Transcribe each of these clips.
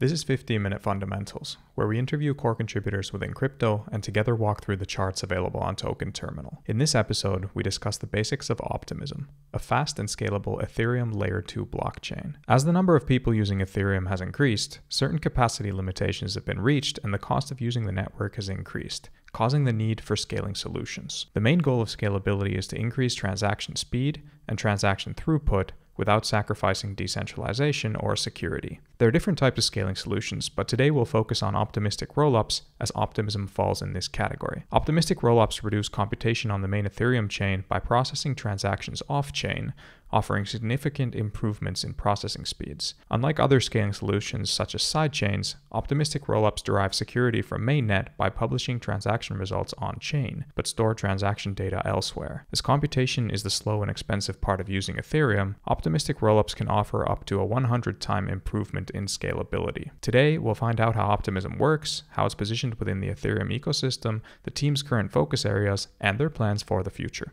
This is 15 Minute Fundamentals, where we interview core contributors within crypto and together walk through the charts available on Token Terminal. In this episode, we discuss the basics of Optimism, a fast and scalable Ethereum Layer 2 blockchain. As the number of people using Ethereum has increased, certain capacity limitations have been reached and the cost of using the network has increased, causing the need for scaling solutions. The main goal of scalability is to increase transaction speed and transaction throughput without sacrificing decentralization or security. There are different types of scaling solutions, but today we'll focus on optimistic rollups as optimism falls in this category. Optimistic rollups reduce computation on the main Ethereum chain by processing transactions off chain, offering significant improvements in processing speeds. Unlike other scaling solutions such as sidechains, optimistic rollups derive security from mainnet by publishing transaction results on chain, but store transaction data elsewhere. As computation is the slow and expensive part of using Ethereum, optimistic rollups can offer up to a 100 time improvement in scalability. Today, we'll find out how Optimism works, how it's positioned within the Ethereum ecosystem, the team's current focus areas, and their plans for the future.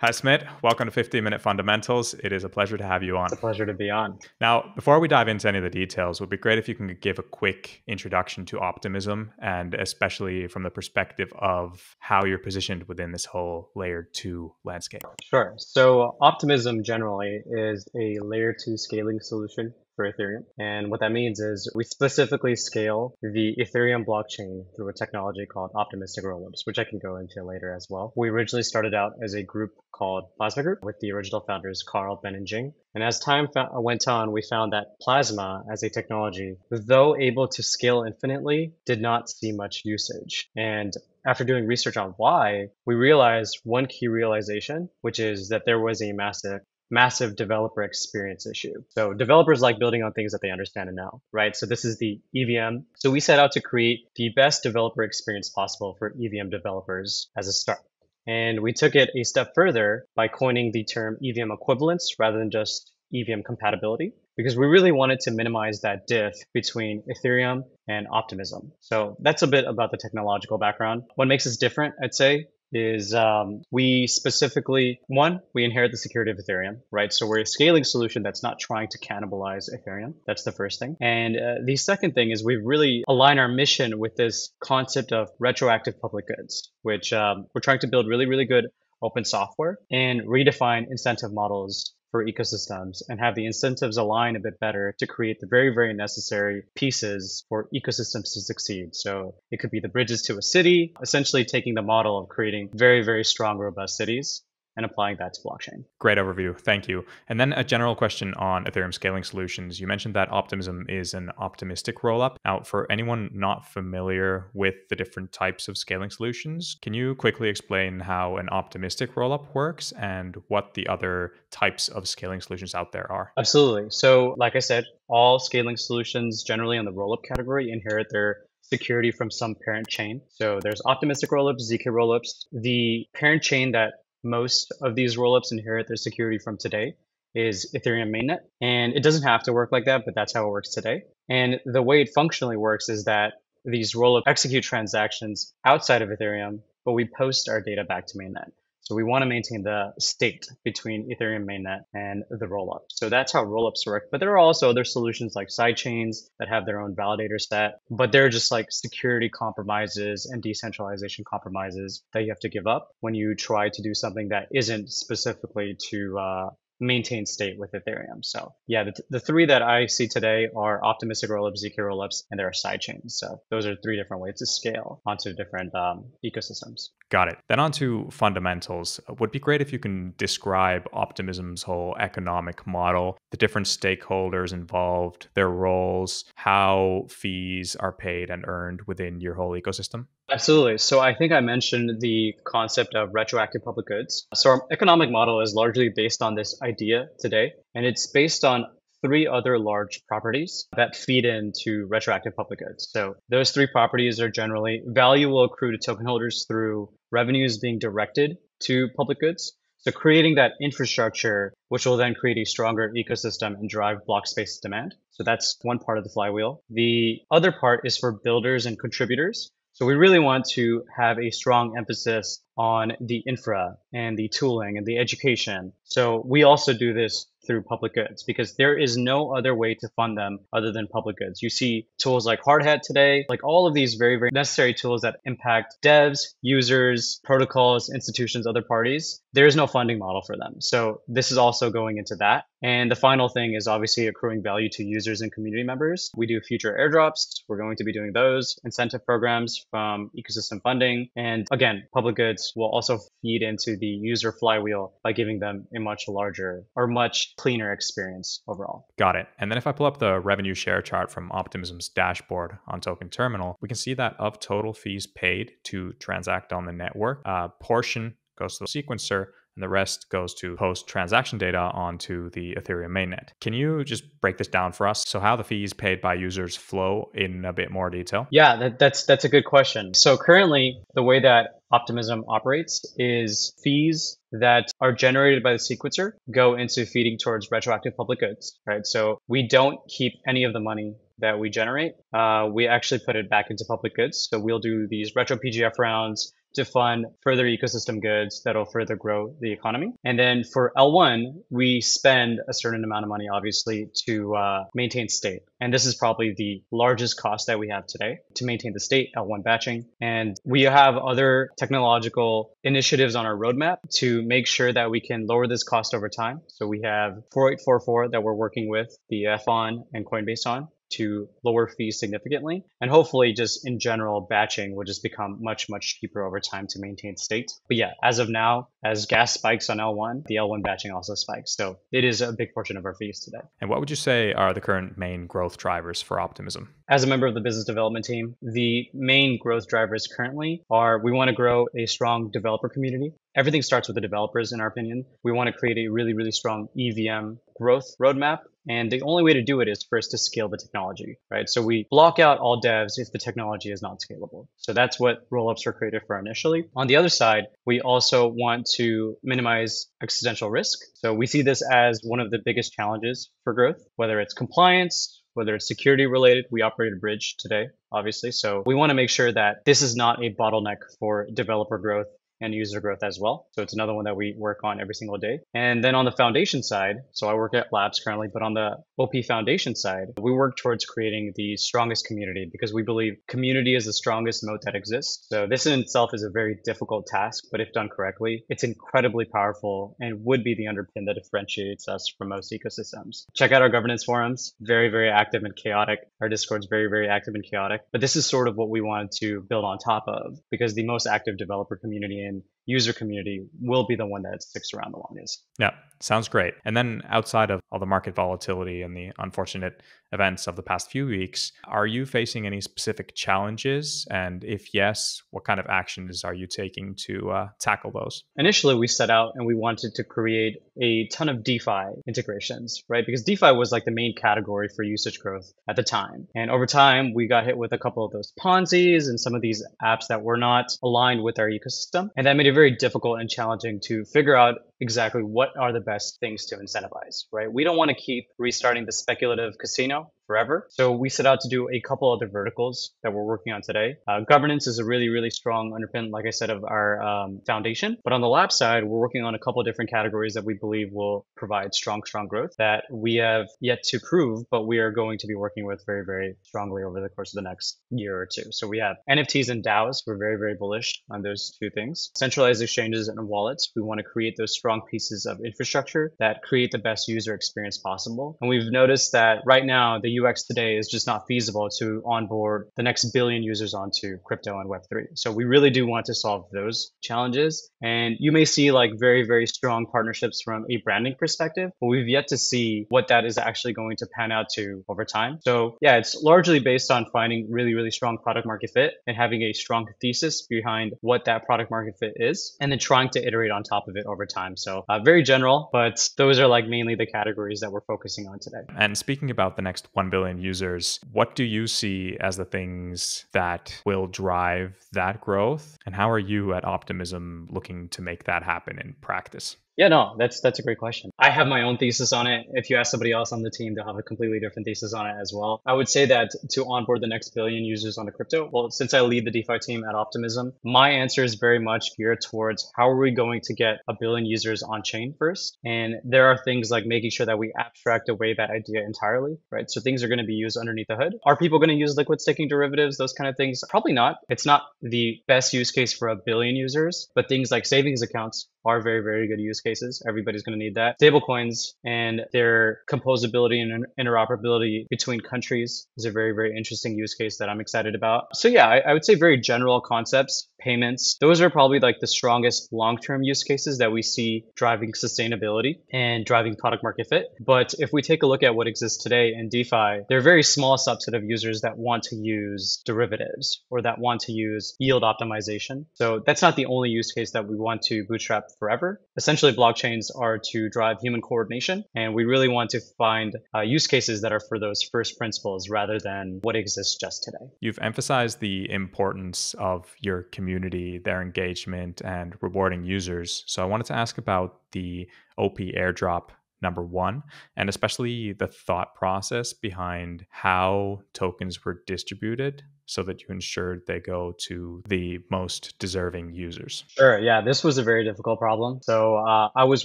Hi, Smit. Welcome to 15 Minute Fundamentals. It is a pleasure to have you on. It's a pleasure to be on. Now, before we dive into any of the details, it would be great if you can give a quick introduction to optimism and especially from the perspective of how you're positioned within this whole layer two landscape. Sure. So, optimism generally is a layer two scaling solution for Ethereum. And what that means is we specifically scale the Ethereum blockchain through a technology called optimistic rollups, which I can go into later as well. We originally started out as a group called Plasma Group with the original founders, Karl, Ben, and Jing. And as time went on, we found that Plasma as a technology, though able to scale infinitely, did not see much usage. And after doing research on why, we realized one key realization, which is that there was a massive massive developer experience issue. So developers like building on things that they understand and know, right? So this is the EVM. So we set out to create the best developer experience possible for EVM developers as a start. And we took it a step further by coining the term EVM equivalence rather than just EVM compatibility because we really wanted to minimize that diff between Ethereum and Optimism. So that's a bit about the technological background. What makes us different, I'd say, is um, we specifically one we inherit the security of ethereum right? So we're a scaling solution that's not trying to cannibalize ethereum. That's the first thing. And uh, the second thing is we really align our mission with this concept of retroactive public goods which um, we're trying to build really really good open software and redefine incentive models for ecosystems and have the incentives align a bit better to create the very, very necessary pieces for ecosystems to succeed. So it could be the bridges to a city, essentially taking the model of creating very, very strong, robust cities and applying that to blockchain. Great overview. Thank you. And then a general question on Ethereum scaling solutions. You mentioned that Optimism is an optimistic rollup. Now, for anyone not familiar with the different types of scaling solutions, can you quickly explain how an optimistic rollup works and what the other types of scaling solutions out there are? Absolutely. So, like I said, all scaling solutions generally in the rollup category inherit their security from some parent chain. So there's optimistic rollups, ZK rollups. The parent chain that most of these rollups inherit their security from today is Ethereum mainnet. And it doesn't have to work like that, but that's how it works today. And the way it functionally works is that these rollups execute transactions outside of Ethereum, but we post our data back to mainnet. So we want to maintain the state between Ethereum mainnet and the rollup. So that's how rollups work. But there are also other solutions like sidechains that have their own validator set, but they're just like security compromises and decentralization compromises that you have to give up when you try to do something that isn't specifically to uh, maintain state with Ethereum. So yeah, the, the three that I see today are optimistic rollups, ZK rollups, and there are sidechains. So those are three different ways to scale onto different um, ecosystems. Got it. Then on to fundamentals. Would be great if you can describe Optimism's whole economic model, the different stakeholders involved, their roles, how fees are paid and earned within your whole ecosystem. Absolutely. So I think I mentioned the concept of retroactive public goods. So our economic model is largely based on this idea today, and it's based on three other large properties that feed into retroactive public goods. So those three properties are generally value will accrue to token holders through revenues being directed to public goods. So creating that infrastructure, which will then create a stronger ecosystem and drive block space demand. So that's one part of the flywheel. The other part is for builders and contributors. So we really want to have a strong emphasis on the infra and the tooling and the education. So we also do this through public goods because there is no other way to fund them other than public goods. You see tools like Hardhat today, like all of these very, very necessary tools that impact devs, users, protocols, institutions, other parties. There is no funding model for them. So this is also going into that. And the final thing is obviously accruing value to users and community members. We do future airdrops. We're going to be doing those incentive programs from ecosystem funding. And again, public goods will also feed into the user flywheel by giving them a much larger or much cleaner experience overall. Got it. And then if I pull up the revenue share chart from Optimism's dashboard on Token Terminal, we can see that of total fees paid to transact on the network, a portion goes to the sequencer and the rest goes to post transaction data onto the Ethereum mainnet. Can you just break this down for us? So how the fees paid by users flow in a bit more detail? Yeah, that, that's that's a good question. So currently, the way that Optimism operates is fees that are generated by the sequencer go into feeding towards retroactive public goods, right? So we don't keep any of the money that we generate. Uh, we actually put it back into public goods. So we'll do these retro PGF rounds to fund further ecosystem goods that'll further grow the economy. And then for L1, we spend a certain amount of money, obviously, to uh, maintain state. And this is probably the largest cost that we have today to maintain the state L1 batching. And we have other technological initiatives on our roadmap to make sure that we can lower this cost over time. So we have 4844 that we're working with the EF on and Coinbase on to lower fees significantly. And hopefully, just in general, batching will just become much, much cheaper over time to maintain state. But yeah, as of now, as gas spikes on L1, the L1 batching also spikes. So it is a big portion of our fees today. And what would you say are the current main growth drivers for Optimism? As a member of the business development team, the main growth drivers currently are we want to grow a strong developer community. Everything starts with the developers, in our opinion. We want to create a really, really strong EVM growth roadmap and the only way to do it is first to scale the technology, right? So we block out all devs if the technology is not scalable. So that's what rollups were created for initially. On the other side, we also want to minimize existential risk. So we see this as one of the biggest challenges for growth, whether it's compliance, whether it's security related. We operate a bridge today, obviously. So we want to make sure that this is not a bottleneck for developer growth and user growth as well. So it's another one that we work on every single day. And then on the foundation side, so I work at Labs currently, but on the OP Foundation side, we work towards creating the strongest community because we believe community is the strongest moat that exists. So this in itself is a very difficult task, but if done correctly, it's incredibly powerful and would be the underpin that differentiates us from most ecosystems. Check out our governance forums, very, very active and chaotic. Our Discord's very, very active and chaotic. But this is sort of what we wanted to build on top of because the most active developer community in and user community will be the one that sticks around the longest. Yeah, sounds great. And then outside of all the market volatility and the unfortunate events of the past few weeks, are you facing any specific challenges? And if yes, what kind of actions are you taking to uh, tackle those? Initially, we set out and we wanted to create a ton of DeFi integrations, right? Because DeFi was like the main category for usage growth at the time. And over time, we got hit with a couple of those Ponzi's and some of these apps that were not aligned with our ecosystem. And that made it very difficult and challenging to figure out exactly what are the best things to incentivize, right? We don't want to keep restarting the speculative casino forever. So we set out to do a couple other verticals that we're working on today. Uh, governance is a really, really strong underpin, like I said, of our um, foundation. But on the lab side, we're working on a couple different categories that we believe will provide strong, strong growth that we have yet to prove, but we are going to be working with very, very strongly over the course of the next year or two. So we have NFTs and DAOs. We're very, very bullish on those two things. Centralized exchanges and wallets. We want to create those strong pieces of infrastructure that create the best user experience possible. And we've noticed that right now, the UX today is just not feasible to onboard the next billion users onto crypto and Web3. So we really do want to solve those challenges. And you may see like very, very strong partnerships from a branding perspective, but we've yet to see what that is actually going to pan out to over time. So yeah, it's largely based on finding really, really strong product market fit and having a strong thesis behind what that product market fit is, and then trying to iterate on top of it over time. So uh, very general, but those are like mainly the categories that we're focusing on today. And speaking about the next 1 billion users, what do you see as the things that will drive that growth? And how are you at Optimism looking to make that happen in practice? Yeah, no, that's that's a great question. I have my own thesis on it. If you ask somebody else on the team, they'll have a completely different thesis on it as well. I would say that to onboard the next billion users on the crypto, well, since I lead the DeFi team at Optimism, my answer is very much geared towards how are we going to get a billion users on chain first? And there are things like making sure that we abstract away that idea entirely, right? So things are going to be used underneath the hood. Are people going to use liquid staking derivatives, those kind of things? Probably not. It's not the best use case for a billion users, but things like savings accounts are very, very good use cases. Everybody's going to need that. Stablecoins and their composability and interoperability between countries is a very, very interesting use case that I'm excited about. So yeah, I, I would say very general concepts, payments. Those are probably like the strongest long-term use cases that we see driving sustainability and driving product market fit. But if we take a look at what exists today in DeFi, there are a very small subset of users that want to use derivatives or that want to use yield optimization. So that's not the only use case that we want to bootstrap forever. Essentially, blockchains are to drive human coordination, and we really want to find uh, use cases that are for those first principles rather than what exists just today. You've emphasized the importance of your community, their engagement, and rewarding users. So I wanted to ask about the OP airdrop number one, and especially the thought process behind how tokens were distributed so that you ensured they go to the most deserving users? Sure. Yeah, this was a very difficult problem. So uh, I was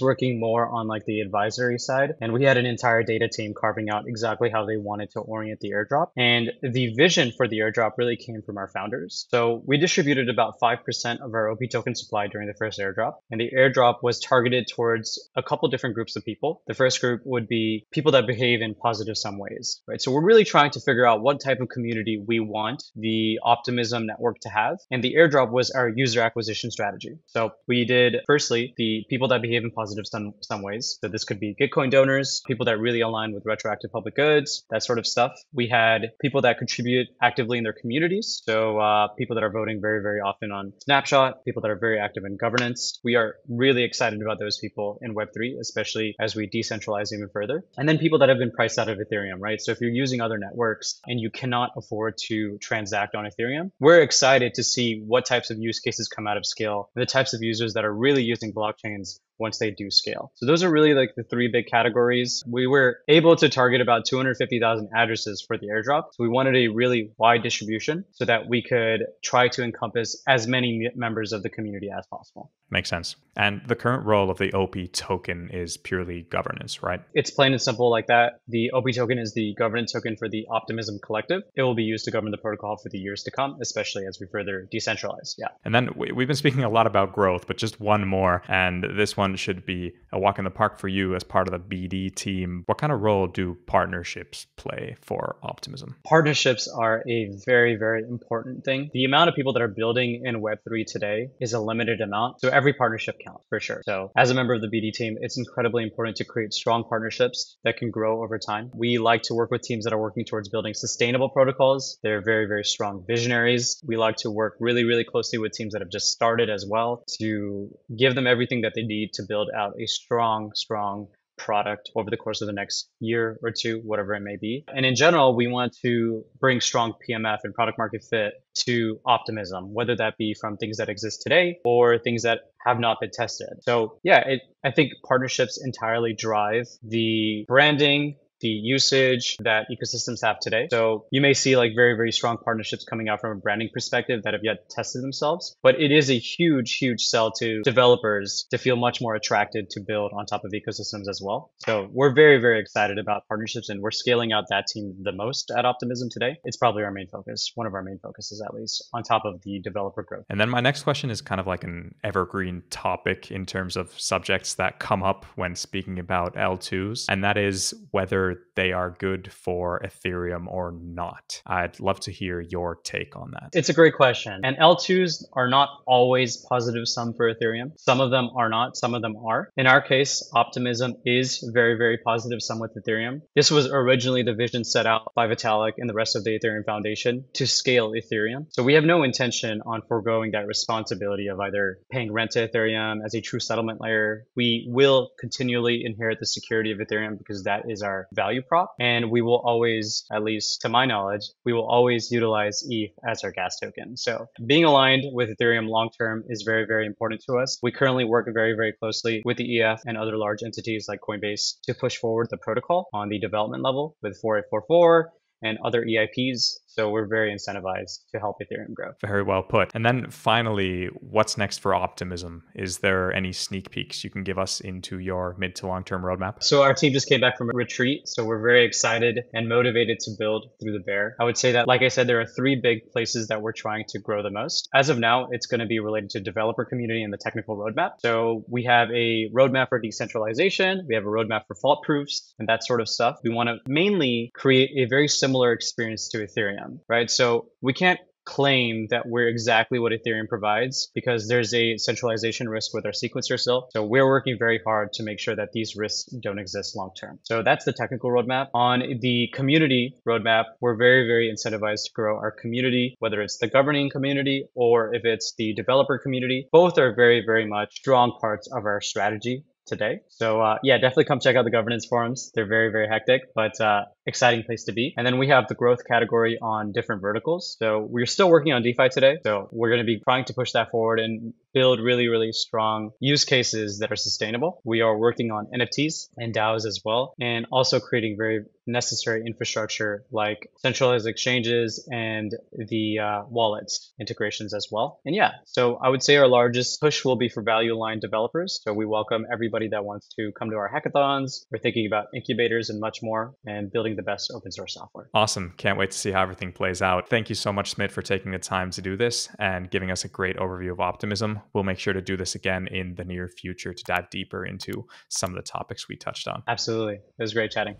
working more on like the advisory side, and we had an entire data team carving out exactly how they wanted to orient the airdrop. And the vision for the airdrop really came from our founders. So we distributed about 5% of our OP token supply during the first airdrop, and the airdrop was targeted towards a couple different groups of people. The first group would be people that behave in positive some ways, right? So we're really trying to figure out what type of community we want the Optimism network to have. And the airdrop was our user acquisition strategy. So we did firstly the people that behave in positive some, some ways. So this could be Gitcoin donors, people that really align with retroactive public goods, that sort of stuff. We had people that contribute actively in their communities. So uh, people that are voting very, very often on Snapshot, people that are very active in governance. We are really excited about those people in Web3, especially as we decentralize even further. And then people that have been priced out of Ethereum, right? So if you're using other networks and you cannot afford to transact on Ethereum, we're excited to see what types of use cases come out of scale, the types of users that are really using blockchains once they do scale. So those are really like the three big categories. We were able to target about 250,000 addresses for the airdrop. So we wanted a really wide distribution so that we could try to encompass as many members of the community as possible. Makes sense. And the current role of the OP token is purely governance, right? It's plain and simple like that. The OP token is the governance token for the Optimism Collective. It will be used to govern the protocol for the years to come, especially as we further decentralize. Yeah. And then we've been speaking a lot about growth, but just one more. And this one should be a walk in the park for you as part of the BD team. What kind of role do partnerships play for Optimism? Partnerships are a very, very important thing. The amount of people that are building in Web3 today is a limited amount. So every partnership counts for sure. So as a member of the BD team, it's incredibly important to create strong partnerships that can grow over time. We like to work with teams that are working towards building sustainable protocols. They're very, very strong visionaries. We like to work really, really closely with teams that have just started as well to give them everything that they need to build out a strong, strong product over the course of the next year or two, whatever it may be. And in general, we want to bring strong PMF and product market fit to optimism, whether that be from things that exist today or things that have not been tested. So yeah, it, I think partnerships entirely drive the branding, the usage that ecosystems have today. So you may see like very, very strong partnerships coming out from a branding perspective that have yet tested themselves. But it is a huge, huge sell to developers to feel much more attracted to build on top of ecosystems as well. So we're very, very excited about partnerships and we're scaling out that team the most at Optimism today. It's probably our main focus, one of our main focuses at least, on top of the developer growth. And then my next question is kind of like an evergreen topic in terms of subjects that come up when speaking about L2s. And that is whether they are good for Ethereum or not. I'd love to hear your take on that. It's a great question. And L2s are not always positive sum for Ethereum. Some of them are not, some of them are. In our case, Optimism is very, very positive sum with Ethereum. This was originally the vision set out by Vitalik and the rest of the Ethereum Foundation to scale Ethereum. So we have no intention on foregoing that responsibility of either paying rent to Ethereum as a true settlement layer. We will continually inherit the security of Ethereum because that is our value prop. And we will always, at least to my knowledge, we will always utilize ETH as our gas token. So being aligned with Ethereum long term is very, very important to us. We currently work very, very closely with the EF and other large entities like Coinbase to push forward the protocol on the development level with 4844 and other EIPs. So we're very incentivized to help Ethereum grow. Very well put. And then finally, what's next for Optimism? Is there any sneak peeks you can give us into your mid to long term roadmap? So our team just came back from a retreat. So we're very excited and motivated to build through the bear. I would say that, like I said, there are three big places that we're trying to grow the most. As of now, it's going to be related to developer community and the technical roadmap. So we have a roadmap for decentralization. We have a roadmap for fault proofs and that sort of stuff. We want to mainly create a very similar experience to Ethereum right? So we can't claim that we're exactly what Ethereum provides because there's a centralization risk with our sequencer still. So we're working very hard to make sure that these risks don't exist long term. So that's the technical roadmap. On the community roadmap, we're very, very incentivized to grow our community, whether it's the governing community or if it's the developer community. Both are very, very much strong parts of our strategy today. So uh, yeah, definitely come check out the governance forums. They're very, very hectic, but uh, exciting place to be. And then we have the growth category on different verticals. So we're still working on DeFi today. So we're going to be trying to push that forward and build really, really strong use cases that are sustainable. We are working on NFTs and DAOs as well, and also creating very necessary infrastructure like centralized exchanges and the uh, wallets integrations as well. And yeah, so I would say our largest push will be for value aligned developers. So we welcome everybody that wants to come to our hackathons. We're thinking about incubators and much more and building the best open source software. Awesome. Can't wait to see how everything plays out. Thank you so much, Smit, for taking the time to do this and giving us a great overview of optimism we'll make sure to do this again in the near future to dive deeper into some of the topics we touched on. Absolutely. It was great chatting.